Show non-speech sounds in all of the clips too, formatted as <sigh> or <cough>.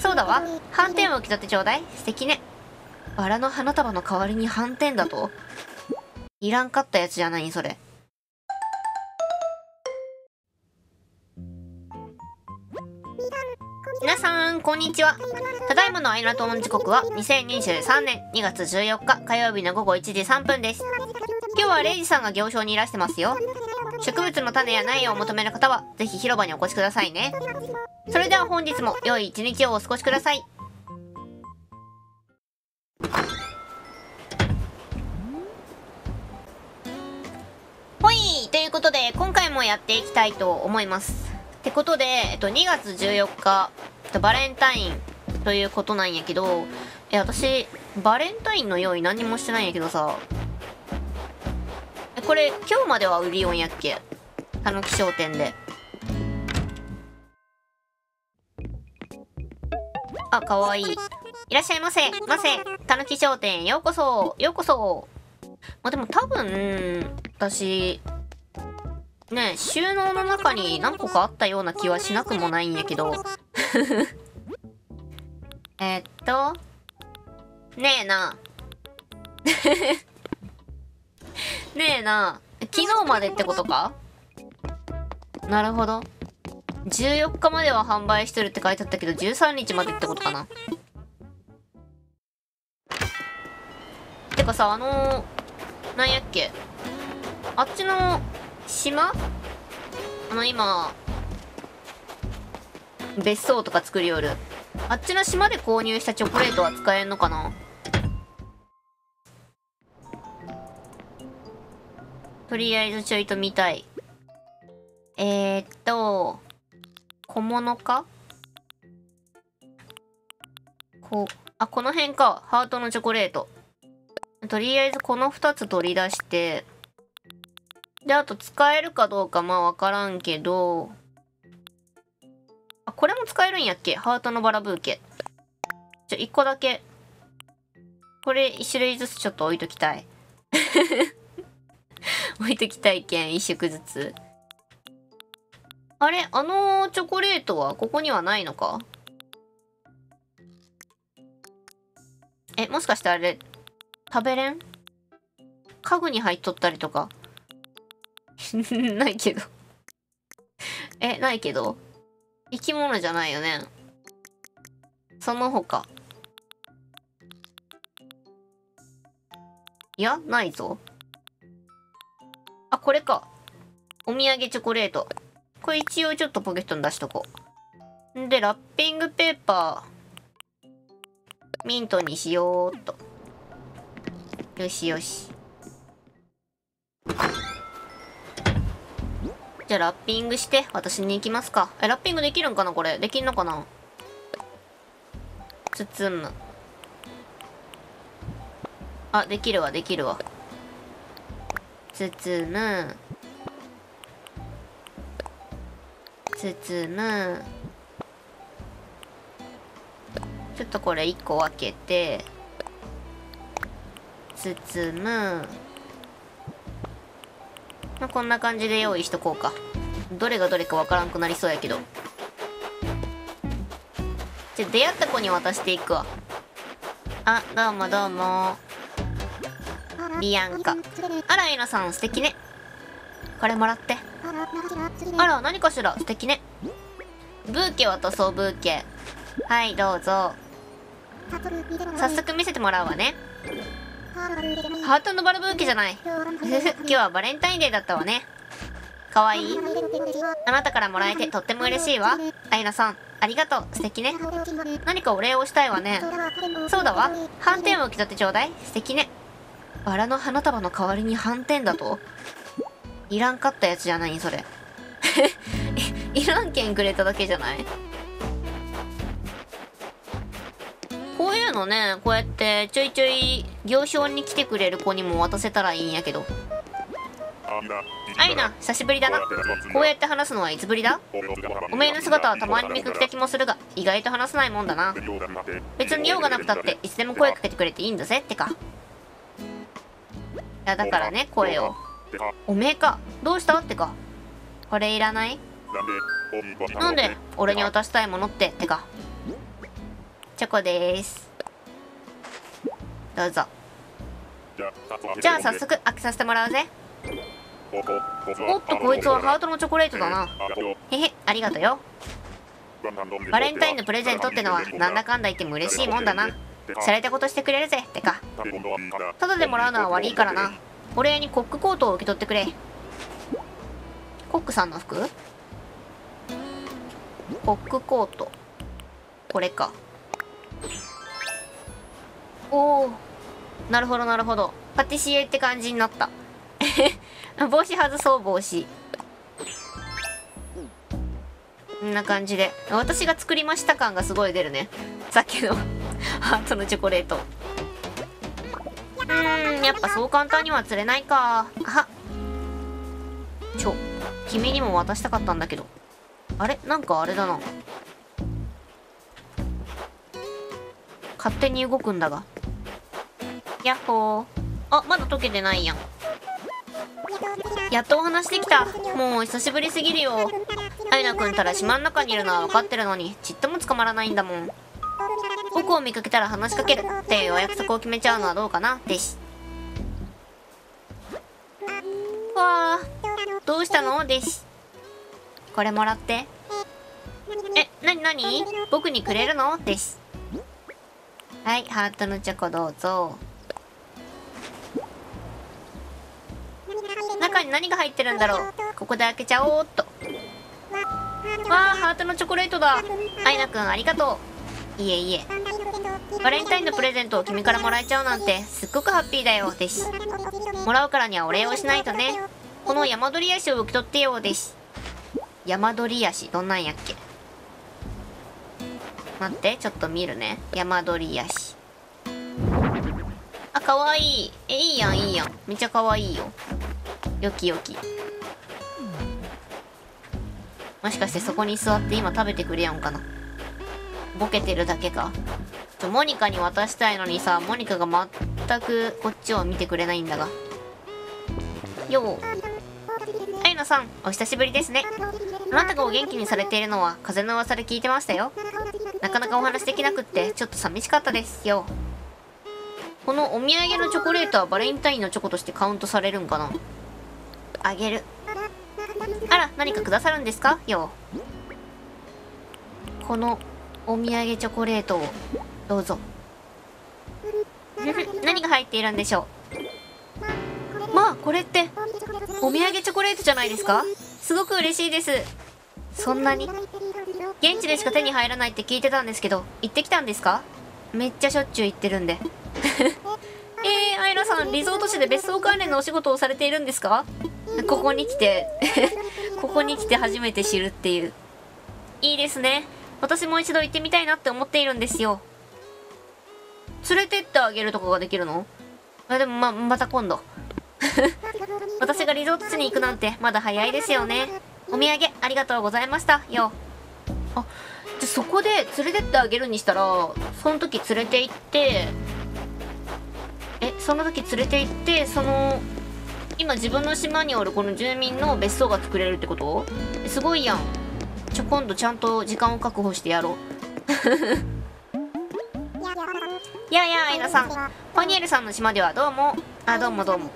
そうだわ。斑点を受け取ってちょうだい。素敵ね。バラの花束の代わりに斑点だと？いらんかったやつじゃないそれ。皆さんこんにちは。ただいまのアイナトの時刻は2023年2月14日火曜日の午後1時3分です。今日はレイジさんが行商にいらしてますよ。植物の種や苗を求める方はぜひ広場にお越しくださいね。それでは本日も良い一日をお過ごしください。ほい。ということで今回もやっていきたいと思います。ってことで、えっと、2月14日、バレンタインということなんやけどえ私バレンタインの用意何もしてないんやけどさ。これ今日までは売りよんやっけ？たぬき商店で。あかわい。いいらっしゃいませ。ませ。たぬき商店ようこそ。ようこそ。まあでも多分私ね収納の中に何個かあったような気はしなくもないんやけど。<laughs> えっと。ねえな。<laughs> ねえな。昨日までってことか？なるほど。14日までは販売してるって書いてあったけど13日までってことかな。てかさあのー、なんやっけ。あっちの島？あの今別荘とか作りよる。あっちの島で購入したチョコレートは使えんのかな？とりあえずちょいと見たい。えー、っと小物か？こうあこの辺かハートのチョコレートとりあえずこの2つ取り出してで、あと使えるかどうかまあわからんけど、あ、これも使えるんやっけ？ハートのバラブーケ。ちょ、1個だけ。これ1種類ずつちょっと置いときたい。<laughs> 置いときたいけん、1色ずつ。あれ？あのチョコレートはここにはないのか？え、もしかしてあれ、食べれん？家具に入っとったりとか？<laughs> ないけどえ、ないけど？生き物じゃないよね？その他。いや、ないぞ。あ、これか。お土産チョコレート。これ一応ちょっとポケットに出しとこう。で、ラッピングペーパー。ミントにしようっと。よしよし。じゃあラッピングして私に行きますか。え、ラッピングできるんかなこれ。できんのかな包む。あ、できるわ、できるわ。包む。包む。ちょっとこれ1個分けて。包む。まあ、こんな感じで用意しとこうかどれがどれかわからんくなりそうやけどじゃ出会った子に渡していくわあどうもどうもビアンカあらエナさん素敵ねこれもらってあら何かしら？素敵ねブーケ渡そうブーケはいどうぞ早速見せてもらうわねハートのバラブーケじゃない。ふふ、今日はバレンタインデーだったわね。かわいい？あなたからもらえてとっても嬉しいわ。アイナさん、ありがとう。素敵ね。何かお礼をしたいわね。そうだわ。斑点を受け取ってちょうだい。素敵ね。バラの花束の代わりに斑点だと？いらんかったやつじゃない？それ。<laughs> いらんけんくれただけじゃない？こういうのねこうやってちょいちょい行商に来てくれる子にも渡せたらいいんやけど。アイナ。久しぶりだな。こうやって話すのはいつぶりだ？おめえの姿はたまに見かけた気もするが意外と話せないもんだな。別に用がなくたっていつでも声かけてくれていいんだぜってか。いやだからね声をおめえか。どうしたってか。これいらない。なんで俺に渡したいものってってかチョコですどうぞじゃあ早速開けさせてもらうぜおっとこいつはハートのチョコレートだなへへありがとよバレンタインのプレゼントってのはなんだかんだ言っても嬉しいもんだなされたことしてくれるぜってかただでもらうのは悪いからなお礼にコックコートを受け取ってくれ。コックさんの服？コックコート。これか。おおなるほどなるほど。パティシエって感じになった。<laughs> 帽子外そう帽子。こんな感じで。私が作りました感がすごい出るね。<laughs> さっきのハートのチョコレート。うーんやっぱそう簡単には釣れないか。は。ちょ君にも渡したかったんだけど。あれ？なんかあれだな。勝手に動くんだが。やっほー。あまだ溶けてないやん。やっとお話できた。もう久しぶりすぎるよ。アイナくんたら島の中にいるのは分かってるのにちっとも捕まらないんだもん。僕を見かけたら話しかけるっていうお約束を決めちゃうのはどうかな？です。わあどうしたの？です。これもらって。えなになに？僕にくれるの？です。はいハートのチョコどうぞ。中に何が入ってるんだろう？ここで開けちゃおうっと。わあハートのチョコレートだ。アイナくんありがとう。いえいえ。バレンタインのプレゼントを君からもらえちゃうなんてすっごくハッピーだよです。もらうからにはお礼をしないとね。この山鳥足を受け取ってよです。山鳥足どんなんやっけ？待ってちょっと見るね。山鳥足。あかわいい。えいいやんいいやん。めっちゃかわいいよ。よきよき。もしかしてそこに座って今食べてくれやんかな。ボケてるだけか。モニカに渡したいのにさモニカが全くこっちを見てくれないんだが。よう。アイナさんお久しぶりですね。あなたがお元気にされているのは風の噂で聞いてましたよ。なかなかお話できなくってちょっと寂しかったです。よこのお土産のチョコレートはバレンタインのチョコとしてカウントされるんかな。あげる。あら何かくださるんですか？よこのお土産チョコレートをどうぞ。何が入っているんでしょう？まあこれってお土産チョコレートじゃないですか？すごく嬉しいです。そんなに？現地でしか手に入らないって聞いてたんですけど行ってきたんですか？めっちゃしょっちゅう行ってるんで。<laughs> えー、アイラさんリゾート地で別荘関連のお仕事をされているんですか？ここに来て。<laughs> ここに来て初めて知るっていう。いいですね私も一度行ってみたいなって思っているんですよ。連れてってあげるとかができるの？あでもままた今度。<laughs> 私がリゾート地に行くなんてまだ早いですよね。お土産ありがとうございました。よ。あじゃそこで連れてってあげるにしたらその時連れて行ってえその時連れて行ってその今自分の島におるこの住民の別荘が作れるってこと？すごいやん。ちょ今度ちゃんと時間を確保してやろう。<laughs> ややアイナさん。パニエルさんの島ではどうも。あどうもどうも。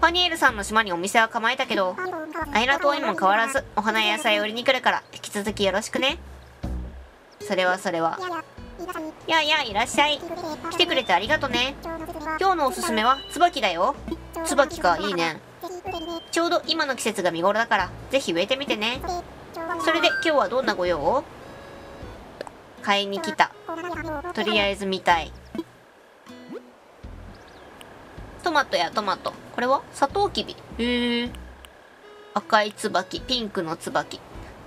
パニエルさんの島にお店は構えたけどアイナ島にも変わらずお花や野菜を売りに来るから引き続きよろしくね。それはそれは。ややいらっしゃい。来てくれてありがとね。今日のおすすめは椿だよ。椿かいいね。ちょうど今の季節が見頃だからぜひ植えてみてねそれで今日はどんなご用を？買いに来た。とりあえず見たい。トマトやトマト。これは？サトウキビ。へえ。赤い椿。ピンクの椿。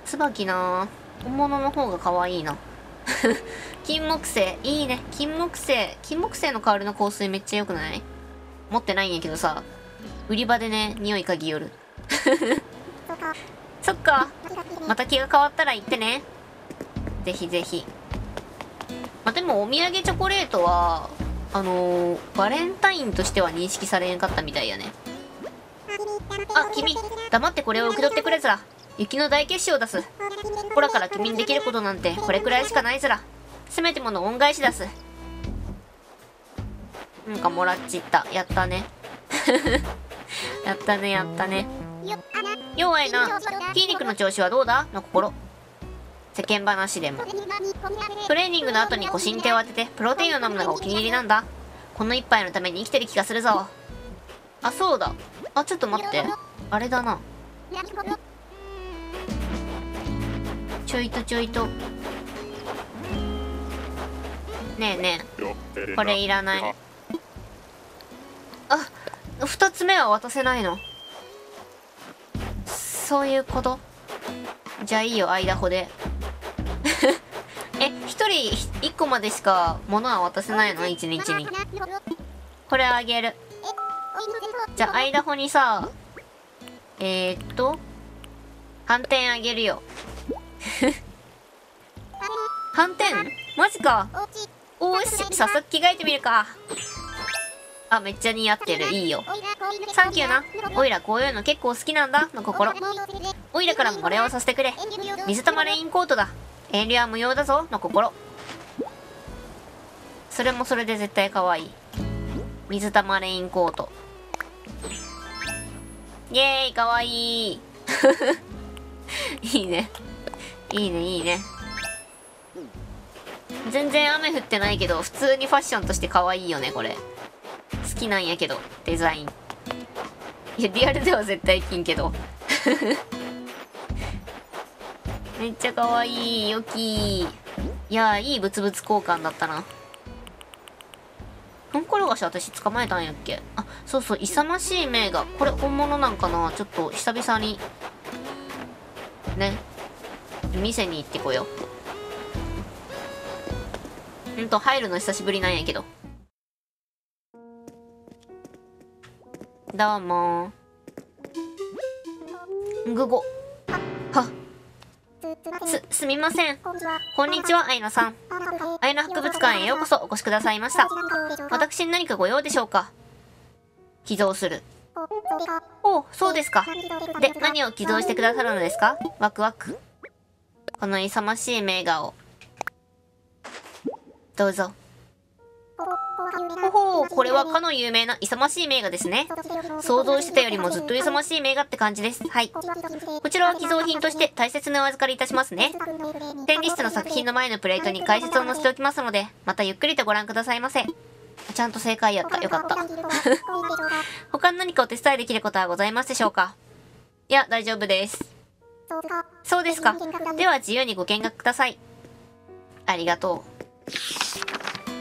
椿な本物の方が可愛いな。<laughs> 金木犀。いいね。金木犀。金木犀の香りの香水めっちゃ良くない？持ってないんやけどさ。売り場でね匂い嗅ぎよる <laughs> そっか。また気が変わったら言ってね。ぜひぜひ。まあ、でもお土産チョコレートはあのー、バレンタインとしては認識されんかったみたいやね。あ君黙ってこれを受け取ってくれずら。雪の大結晶を出す。ほらから君にできることなんてこれくらいしかないずら。せめてもの恩返し出す。なんかもらっちった。やったね。やったねやったね。弱いな筋肉の調子はどうだ？の心。世間話でも。トレーニングの後に腰に手を当ててプロテインを飲むのがお気に入りなんだ。この一杯のために生きてる気がするぞ。あそうだ。あちょっと待って。あれだな。ちょいとちょいと。ねえねえ。これいらない。あ二つ目は渡せないのそういうこと？じゃあいいよ間ほで。<laughs> え一人一個までしか物は渡せないの？一日に。これあげる。じゃあ間ほにさえー、っと反転あげるよ。<laughs> 反転マジか。おーし早速着替えてみるか。あめっちゃ似合ってる。いいよ。サンキューな。おいらこういうの結構好きなんだ。の心。おいらからもお礼をさせてくれ。水玉レインコートだ。遠慮は無用だぞ。の心。それもそれで絶対可愛い。水玉レインコート。イエーイ可愛い。<laughs> いいね。いいねいいね。全然雨降ってないけど普通にファッションとして可愛いよねこれ。きなんやけどデザイン。いやリアルでは絶対着んけど。<laughs> めっちゃ可愛いよきいやいいブツブツ交換だったな。トンコロガシ私捕まえたんやっけ？あそうそう勇ましい名画。これ本物なんかな？ちょっと久々に。ね。店に行ってこようんと入るの久しぶりなんやけど。どうもグゴはす、すみません。こんにちは、アイナさん。アイナ博物館へようこそお越しくださいました。私に何かご用でしょうか寄贈する。おそうですか。で、何を寄贈してくださるのですかワクワク。この勇ましい名画を。どうぞ。ほほう、これはかの有名な勇ましい名画ですね。想像してたよりもずっと勇ましい名画って感じです。はい。こちらは寄贈品として大切にお預かりいたしますね。展示室の作品の前のプレートに解説を載せておきますので、またゆっくりとご覧くださいませ。ちゃんと正解やった。よかった。<laughs> 他に何かお手伝いできることはございますでしょうか？いや、大丈夫です。そうですか。では自由にご見学ください。ありがとう。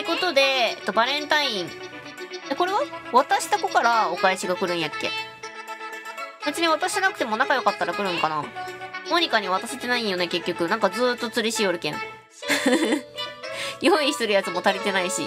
ってことで、えっと、バレンタイン。え、これは？渡した子からお返しが来るんやっけ？別に渡してなくても仲良かったら来るんかなモニカに渡せてないんよね、結局。なんかずーっと釣りしよるけん。<laughs> <laughs> 用意するやつも足りてないし。